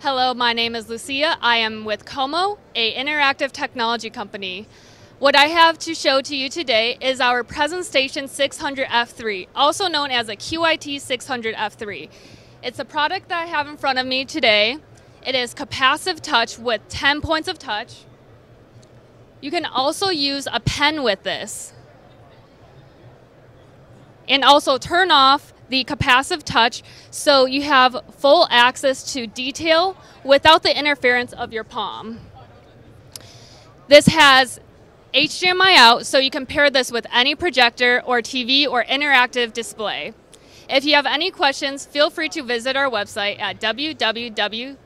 Hello, my name is Lucia. I am with QOMO, a interactive technology company. What I have to show to you today is our PresenStation 600F3, also known as a QIT 600F3. It's a product that I have in front of me today. It is capacitive touch with 10 points of touch. You can also use a pen with this. And also turn off the capacitive touch so you have full access to detail without the interference of your palm. This has HDMI out, so you can pair this with any projector or TV or interactive display. If you have any questions, feel free to visit our website at www.qomo.com.